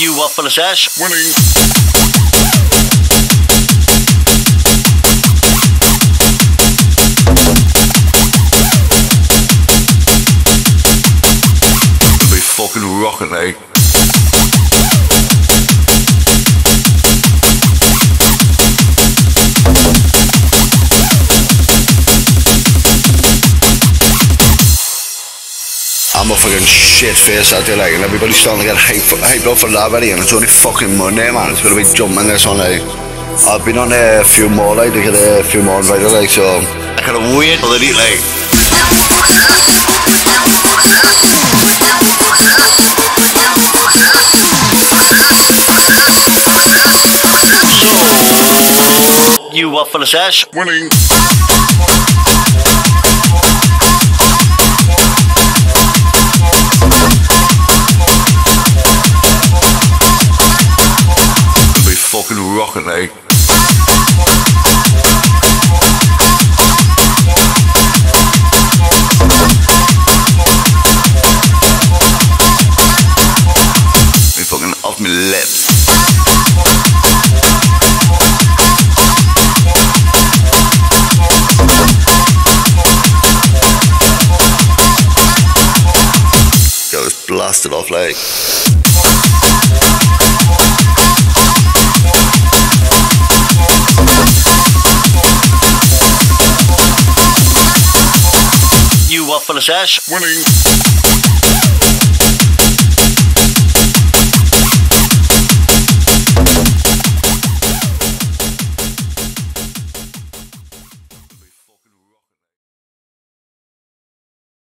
You up for the sesh? Winning. Be fucking rocking, eh? I'm a fucking shit face out there, like, and everybody's starting to get hyped, hyped up for that already, and it's only fucking Monday, man. It's gonna be jumping this one, like. I've been on there a few more, like, to get a few more invited, like, so. I gotta wait till they like. You up for the sesh? Winning. Rocking, eh? Be fucking off my lips. Yo, it's blasted off like. Up for the sesh? Winning.